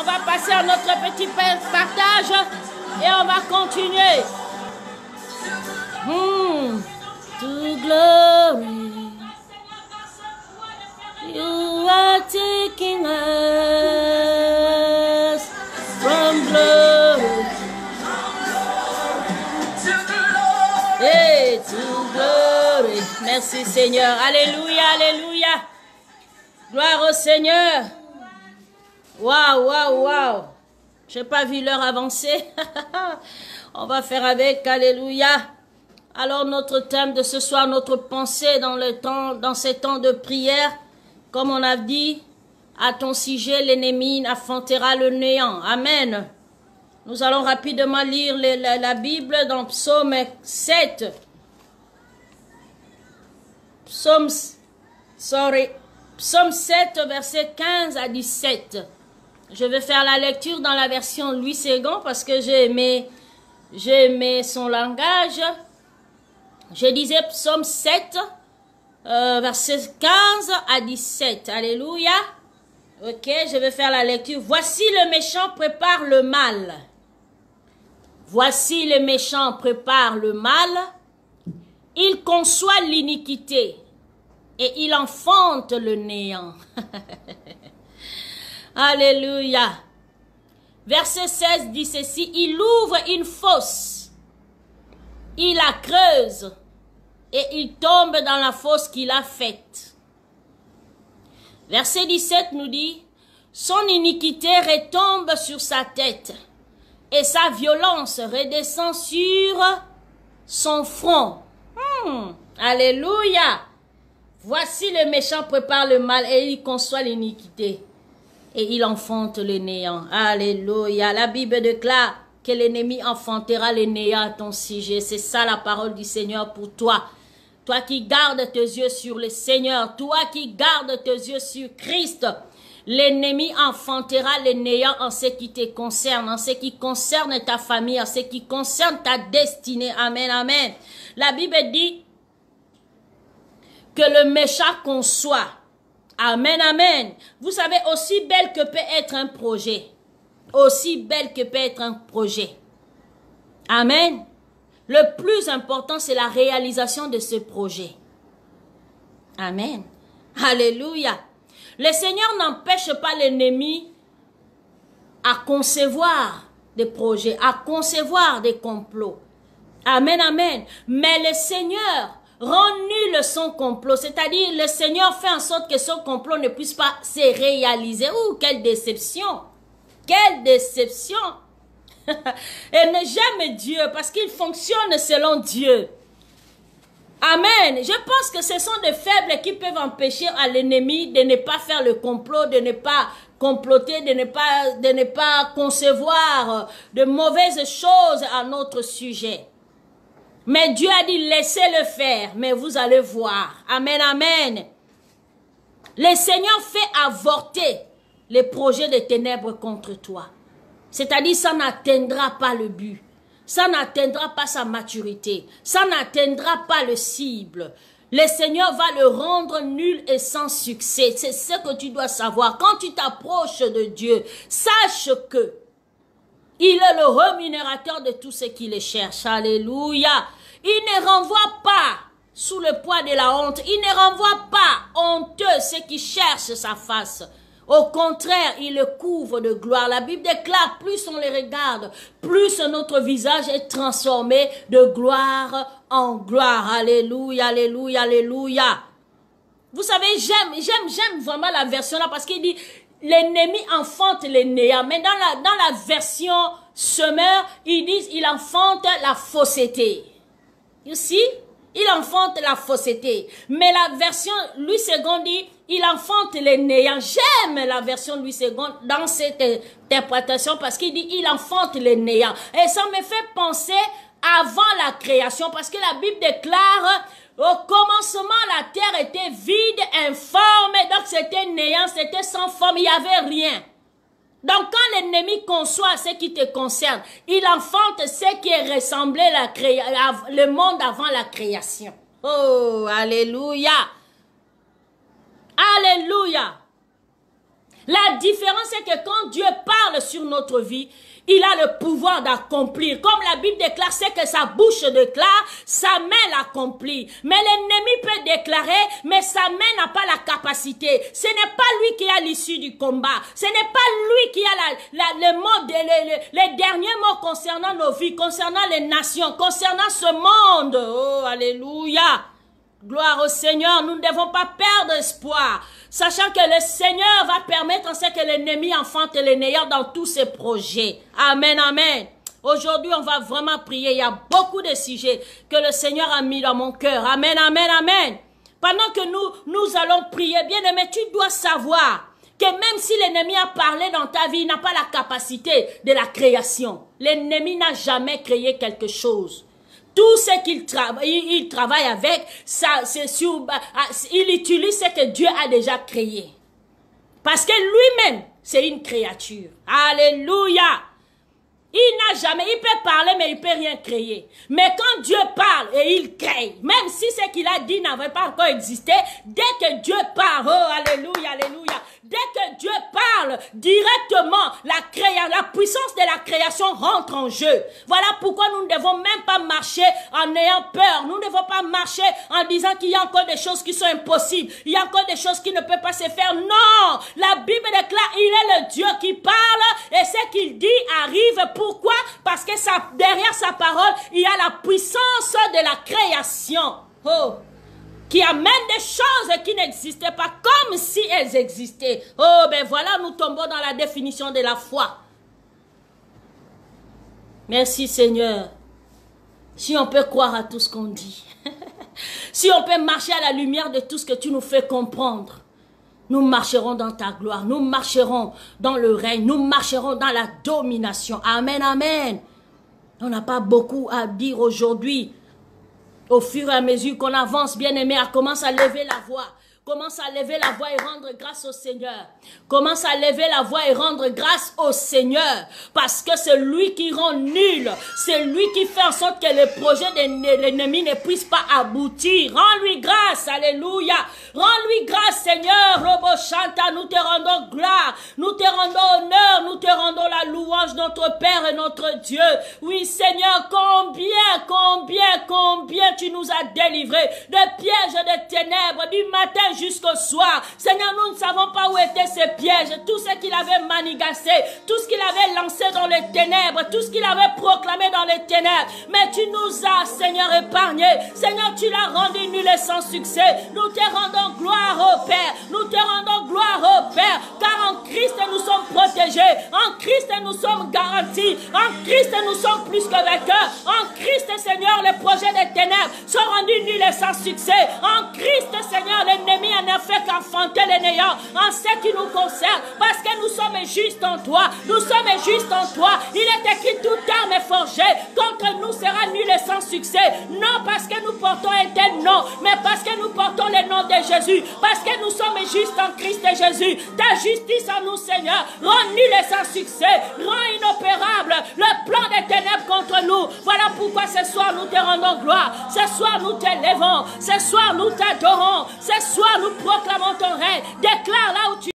On va passer à notre petit partage et on va continuer. Hmm. To glory. You are taking us from glory. To glory. Merci Seigneur. Alléluia, alléluia. Gloire au Seigneur. Waouh, waouh, waouh. J'ai pas vu l'heure avancer. On va faire avec. Alléluia. Alors notre thème de ce soir, notre pensée dans ces temps de prière, comme on a dit, à ton sujet, l'ennemi affrontera le néant. Amen. Nous allons rapidement lire la, la Bible dans Psaume 7. Psaume, sorry, Psaume 7, verset 15 à 17. Je vais faire la lecture dans la version Louis Ségon parce que j'ai aimé, son langage. Je disais psaume 7, euh, verset 15 à 17. Alléluia. Ok, je vais faire la lecture. Voici le méchant prépare le mal. Voici le méchant prépare le mal. Il conçoit l'iniquité et il enfante le néant. Alléluia. Verset 16 dit ceci, il ouvre une fosse, il la creuse et il tombe dans la fosse qu'il a faite. Verset 17 nous dit, son iniquité retombe sur sa tête et sa violence redescend sur son front. Hmm, alléluia. Voici le méchant prépare le mal et il conçoit l'iniquité et il enfante le néant. Alléluia. La Bible déclare que l'ennemi enfantera le néant à ton sujet. C'est ça la parole du Seigneur pour toi. Toi qui gardes tes yeux sur le Seigneur, toi qui gardes tes yeux sur Christ, l'ennemi enfantera le néant en ce qui te concerne, en ce qui concerne ta famille, en ce qui concerne ta destinée. Amen, amen. La Bible dit que le méchant conçoit. Amen, amen. Vous savez, aussi belle que peut être un projet, aussi belle que peut être un projet. Amen. Le plus important, c'est la réalisation de ce projet. Amen. Alléluia. Le Seigneur n'empêche pas l'ennemi à concevoir des projets, à concevoir des complots. Amen, amen. Mais le Seigneur rend nul son complot. C'est-à-dire, le Seigneur fait en sorte que son complot ne puisse pas se réaliser. Ouh, quelle déception! Quelle déception! Elle ne jamais Dieu parce qu'il fonctionne selon Dieu. Amen. Je pense que ce sont des faibles qui peuvent empêcher à l'ennemi de ne pas faire le complot, de ne pas comploter, de ne pas concevoir de mauvaises choses à notre sujet. Mais Dieu a dit, laissez-le faire, mais vous allez voir. Amen, amen. Le Seigneur fait avorter les projets de ténèbres contre toi. C'est-à-dire, ça n'atteindra pas le but. Ça n'atteindra pas sa maturité. Ça n'atteindra pas le cible. Le Seigneur va le rendre nul et sans succès. C'est ce que tu dois savoir. Quand tu t'approches de Dieu, sache que il est le rémunérateur de tout ce qui le cherche. Alléluia. Il ne renvoie pas sous le poids de la honte. Il ne renvoie pas honteux ceux qui cherchent sa face. Au contraire, il le couvre de gloire. La Bible déclare, plus on les regarde, plus notre visage est transformé de gloire en gloire. Alléluia, alléluia, alléluia. Vous savez, j'aime, j'aime, j'aime vraiment la version là parce qu'il dit, l'ennemi enfante les néants. Mais dans la, dans la version semeur, ils disent, il enfante la fausseté. You see? Il enfante la fausseté. Mais la version Louis II dit, il enfante les néants. J'aime la version Louis II dans cette interprétation parce qu'il dit, il enfante les néants. Et ça me fait penser avant la création parce que la Bible déclare, au la terre était vide, informe, donc c'était néant, c'était sans forme, il n'y avait rien. Donc quand l'ennemi conçoit ce qui te concerne, il enfante ce qui est ressemblé la le monde avant la création. Oh, alléluia. Alléluia. La différence est que quand Dieu parle sur notre vie, il a le pouvoir d'accomplir. Comme la Bible déclare, c'est que sa bouche déclare, sa main l'accomplit. Mais l'ennemi peut déclarer, mais sa main n'a pas la capacité. Ce n'est pas lui qui a l'issue du combat. Ce n'est pas lui qui a la, le mot, les, les derniers mots concernant nos vies, concernant les nations, concernant ce monde. Oh, alléluia. Gloire au Seigneur, nous ne devons pas perdre espoir, sachant que le Seigneur va permettre en ce que l'ennemi enfante les néants dans tous ses projets. Amen, amen. Aujourd'hui, on va vraiment prier. Il y a beaucoup de sujets que le Seigneur a mis dans mon cœur. Amen, amen, amen. Pendant que nous, nous allons prier, bien aimé, tu dois savoir que même si l'ennemi a parlé dans ta vie, il n'a pas la capacité de la création. L'ennemi n'a jamais créé quelque chose. Tout ce qu'il travaille, il, travaille avec, ça, c'est sur, ah, il utilise ce que Dieu a déjà créé. Parce que lui-même, c'est une créature. Alléluia. Il n'a jamais, il peut parler, mais il peut rien créer. Mais quand Dieu parle et il crée, même si ce qu'il a dit n'avait pas encore existé, dès que Dieu parle, oh, alléluia, alléluia, dès que Dieu parle directement, la, la puissance de la création rentre en jeu. Voilà pourquoi nous ne devons même pas marcher en ayant peur. Nous ne devons pas marcher en disant qu'il y a encore des choses qui sont impossibles. Il y a encore des choses qui ne peuvent pas se faire. Non! La Bible déclare, il est le Dieu qui parle et ce qu'il dit arrive pourquoi? Parce que derrière sa parole, il y a la puissance de la création. Oh qui amène des choses qui n'existaient pas comme si elles existaient. Oh, ben voilà, nous tombons dans la définition de la foi. Merci Seigneur. Si on peut croire à tout ce qu'on dit, si on peut marcher à la lumière de tout ce que tu nous fais comprendre, nous marcherons dans ta gloire, nous marcherons dans le règne, nous marcherons dans la domination. Amen, amen. On n'a pas beaucoup à dire aujourd'hui. Au fur et à mesure qu'on avance, bien aimé, elle commence à lever la voix. Commence à lever la voix et rendre grâce au Seigneur. Commence à lever la voix et rendre grâce au Seigneur. Parce que c'est lui qui rend nul. C'est lui qui fait en sorte que le projet de l'ennemi ne puisse pas aboutir. Rends-lui grâce. Alléluia. Rends-lui grâce, Seigneur. Robo Chanta, nous te rendons gloire. Nous te rendons honneur. Nous te rendons la louange, notre Père et notre Dieu. Oui, Seigneur, combien, combien, combien tu nous as délivrés de pièges de ténèbres du matin jusqu'au soir. Seigneur, nous ne savons pas où étaient ces pièges, tout ce qu'il avait manigassé, tout ce qu'il avait lancé dans les ténèbres, tout ce qu'il avait proclamé dans les ténèbres. Mais tu nous as, Seigneur, épargné. Seigneur, tu l'as rendu nul et sans succès. Nous te rendons gloire au Père. Nous te rendons gloire au Père. Car Christ, nous sommes protégés. En Christ, nous sommes garantis. En Christ, nous sommes plus que vainqueurs. En Christ, Seigneur, les projets des ténèbres sont rendus nuls et sans succès. En Christ, Seigneur, l'ennemi l'ennemi n'a fait qu'enfanter les néants en ce qui nous concerne, nous sommes justes en toi. Nous sommes justes en toi. Il est écrit tout arme est forgée contre nous sera nul et sans succès. Non parce que nous portons un tel nom, mais parce que nous portons le nom de Jésus. Parce que nous sommes justes en Christ et Jésus. Ta justice en nous, Seigneur, rend nul et sans succès, rend inopérable le plan des ténèbres contre nous. Voilà pourquoi ce soir nous te rendons gloire. Ce soir nous t'élèvons. Ce soir nous t'adorons. Ce soir nous proclamons ton règne. Déclare là où tu